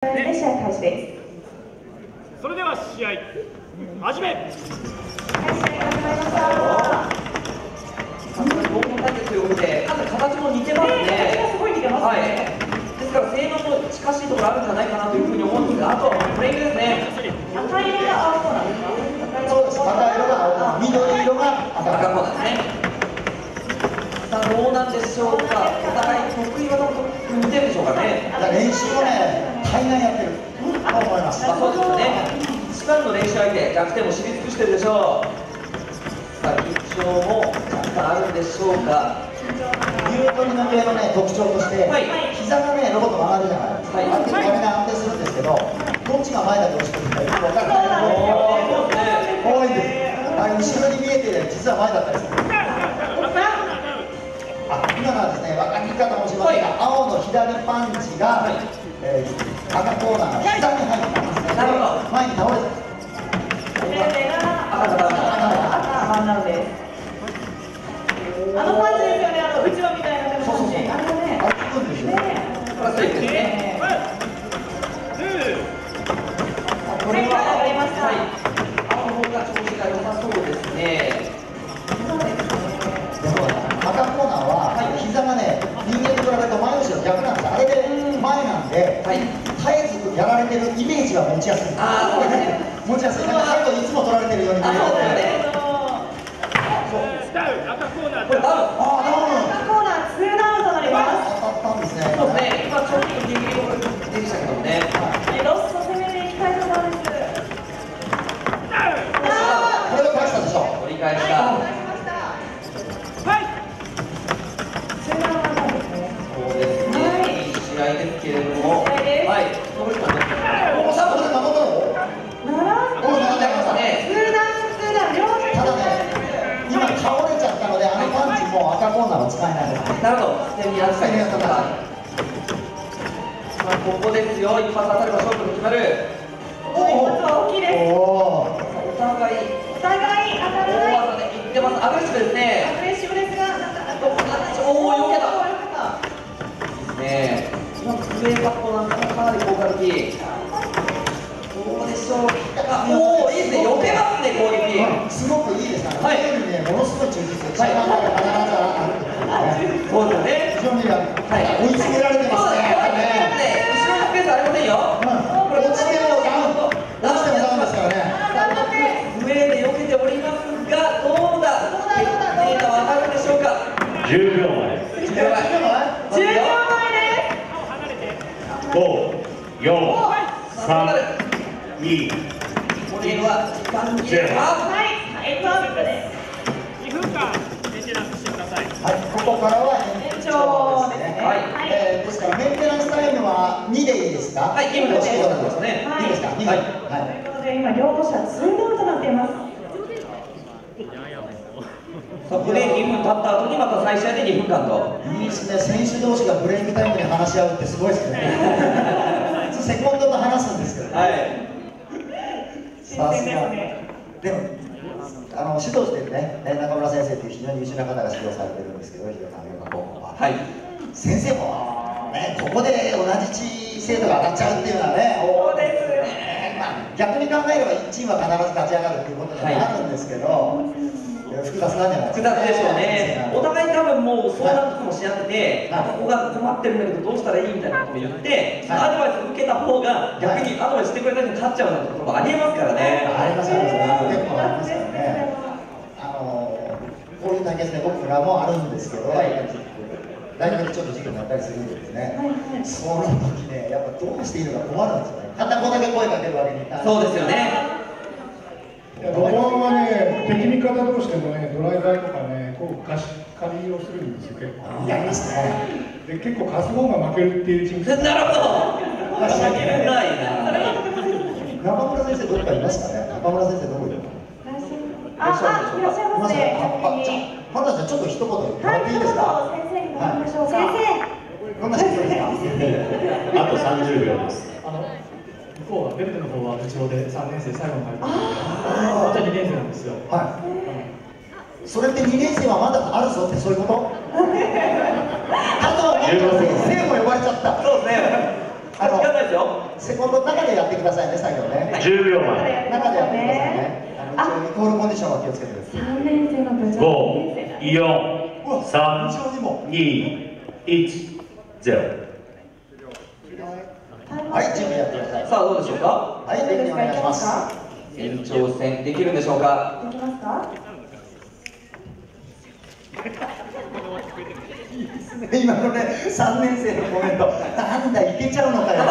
で試合開始です。それでは試合始め。はい、試合始まりました。さすがに同門対決ということで、かなり形も似てますね。ねすごい似てますね。はいですから性能も近しいところあるんじゃないかなというふうに思うんですが、あとプレイングですね。赤色が青コーナーですか。そうです。赤色が青コーナー、緑色が赤コーナーですね。さあどうなんでしょうかお互い得意技を見てるでしょうかね練習をね大概やってると思います、まあ、そうですよね。一番の練習相手弱点も知り尽くしてるでしょう。さあ緊張も若干あるんでしょうか。竜取りの系のね特徴として、はい、膝がねロボット曲がるじゃないですか、はい、あっ安定するんですけどどっちが前だけ押してくるかよく分かんない。多いんです。あ後ろに見えて実は前だったりする。あ今のはですね分かり方もしませんが、青の左パンチが、はい。えー、赤コーナーの膝に入ってます、なるほど前に倒れて赤赤赤赤であのパンチですよねあのうちわみたいな感じあれねあれねこれですねこれは、はい、青の方が調子が良さそうですね膝がね人間と比べると前後ろ逆なんですあれで前なんで、はい、てるイメージが持ちやすい。ああね。持ちやすい。なんか最後いつも取られてるように見える。のでダウン赤コーナー。これダウンるほど、手に扱いにったから。まあここですよ、一発当たれば勝負が決まる。おお、大きいです。おお、お互い。お互い当たらない。大技でいってます。アグレッシブですね。アグレッシブですが、どこなんでしょう。おお、避けた。ね今上パットなんかもかなり効果的どうでしょうかおおいいですね避けますね攻撃、すごくいいですから、はい、ねものすごい忠実で、はい、そうですね非常に、はい、追い詰められてますね後ろにスペースありませんよ、これ落ちてもダウン落ちてもダウンですからね上で避けておりますがどうだ決定がわかるでしょうか10秒前10秒前五、四、三、二、これは時間切れはい、エンドアップです。2分間メンテナンスしてください。はい、ここからは延長です。ね。はい、えー、です。からメンテナンスタイムは2でいいです。か？はい、2分でございます。ね。いいです。か？2分。はい。ということで今両者ツーアウトとなっています。そこで2分経った後にまた再試合で2分間と。いいですね。選手同士がブレイクタイムで話し合うってすごいですね。セコンドと話すんですけどはい。さすが。でもあの指導してるね中村先生っていう非常に優秀な方が指導されてるんですけど広田美岡高校は、はい、先生もねここで同じ地精度が上がっちゃうっていうのはねそうですね、まあ、逆に考えれば1チームは必ず勝ち上がるっていうことになるんですけど、はい複雑なんじゃない複雑でしょうね、お互い多分もう相談とかもし合ってて、ここが困ってるんだけどどうしたらいいみたいなことを言って、アドバイスを受けた方が逆にアドバイスしてくれた人に勝っちゃうなんてこともありえますからね。ありますあります結構ありますからね。あのこういう対決ね僕らもあるんですけど、はい、大学でちょっと授業になったりするんでですね、はい、その時ねやっぱどうしていいのか困るんですよね。片方だけ声かけるわけにいかない。そうですよね。ドラはね、敵味方同士でもね、ドライバーとかね、こう貸し借りをするんですよ、結構。やりますね。で、結構貸す方が負けるっていうチーム。なるほど。負けるないな。中村先生どっかいますかね。中村先生どこいるの。あ、あ、いらっしゃいますね。あ、花ちゃん、ちょっと一言言っていいですか。先生にまりましょうか。先生。どんな質問ですか。あと三十秒です。あの。向こうはベルトの方は部長で3年生最後の回答あじゃ2年生なんですよ。はい、それって2年生はまだあるぞってそういうこと？あと先生も呼ばれちゃった。そうですね。あの時間ないですよ。セコンドの中でやってくださいね作業ね。10秒前中でやってくださいね。あの一応イコールコンディションは気をつけてください3年生の部長。5 4 3 2 1 0はい準備やってください。さあどうでしょうか？はい準備お願いします。延長戦できるんでしょうか？できますか？今のね3年生のコメント。なんだいけちゃうのかよ。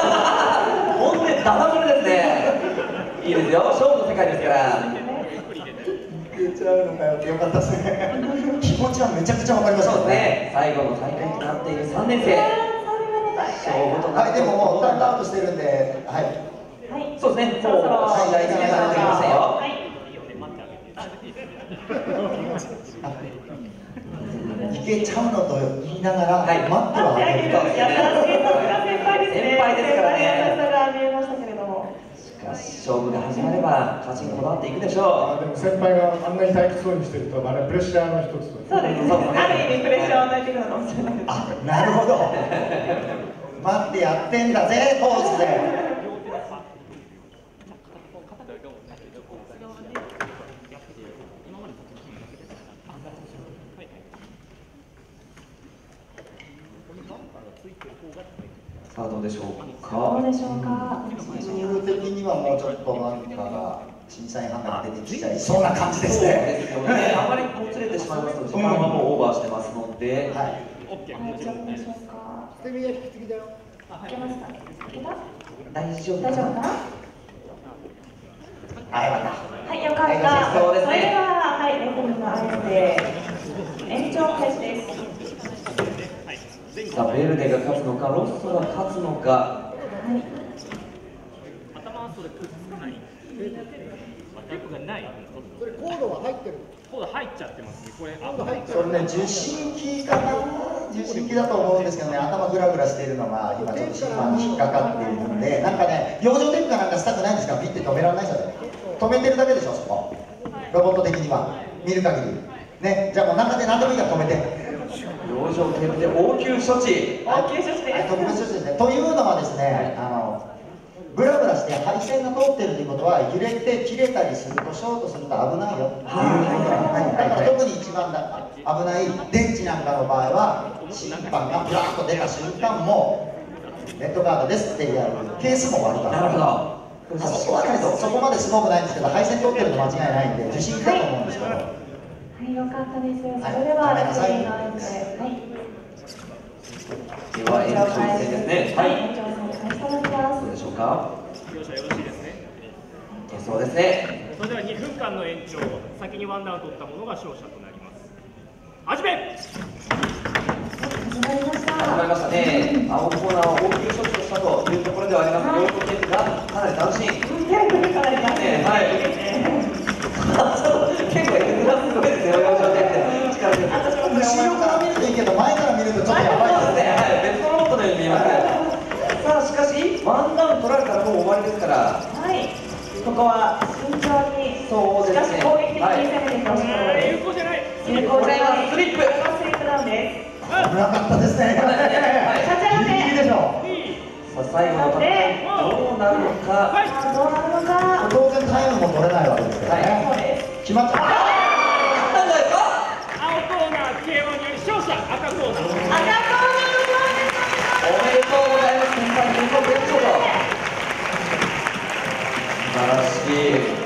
本当にダダ漏れですね。いいですよ。勝負の世界ですから。いけちゃうのかよってよかったですね。気持ちはめちゃくちゃわかりましたそうですね。最後の大会となっている3年生はいでももうタイムアウトしてるんではいはいそうですねそろそろ試合になってきましたよはいいけちゃうのと言いながら、はい待ってはあげるやったら先輩ですね先輩ですからね優しさが見えましたけれどもしかし勝負が始まれば勝ちにこだわっていくでしょあでも先輩があんなに退屈そうにしてるとあれプレッシャーの一つそうですある意味プレッシャーを与えてくるのかもしれないですあなるほど待ってやってんだぜポーズで。うさあどうでしょうどうかでしょうか。ルール的にはもうちょっとなんか審査員判断が出てきちゃいそうな感じですね。すよね。あまりこつれてしまいますと時間はもうオーバーしてますので、はい大丈夫？でしょうかいけますかねいけた大丈夫？大丈夫？かなあよかったはい、よかった。そうですねれでは、はい、レフェリーの合図で延長開始です。さあベルデが勝つのかロッソが勝つのかはい、頭はそれくっつかないテープがないそれコードは入ってる。コード入っちゃってますねこれ。それね受信機かな受信機だと思うんですけどね頭グラグラしているのが今ちょっと審判に引っかかっているんでなんかね養生テープかなんかしたくないんですか？らピッて止められないですよね止めてるだけでしょそこ。ロボット的には。見る限り。ね。じゃあもう中で何でもいいから止めて。養生テープで応急処置。応急処置です。はい特別措置ですね。というのはですねあのブラブラして配線が通ってるということは揺れて切れたりするとショートすると危ないよ。っていうことなんですだから特に一番だ危ない電池なんかの場合は審判がブラーッと出た瞬間もうレッドカードですってやるケースもあるから。なるほど。そこはねそこまですごくないんですけど配線通ってるの間違いないんで受信機だと思うんですけどはい、よかったです。それはいでは、レごめんなさい。で、はい、では延長戦ですね。は、はいか？両者よろしいですね。そうですね。それでは2分間の延長先にワンダウン取ったものが勝者となります。始め！始まりました。始まりましたね。青コーナーを応急処置をしたというところではあります。養生テープがかなり斬新テンポがかなり出してねはい結構削らすごいですよ養生テープって力強く私もそれ後ろ思いまから見るといいけど前から見るとちょっとやばいそうですね、はい、別のロボットのように見えます。さあ、しかし、ワンダウン取られたらもう終わりですから。す。はい、ここは慎重に、そうですねしかし攻撃的に攻めていってほしいところ有です。効じゃない有効じゃないこれはスリップスリップダウンです。危なかったですねはい立ち上がってギリギリでしょさあ、最後の戦い、どうなるのか。はいさあどうなるのか。当然タイムも取れないわけですからはねそうです。決まったなんだよ青コーナー K1 より勝者赤コーナー赤コーナーのおめでとうご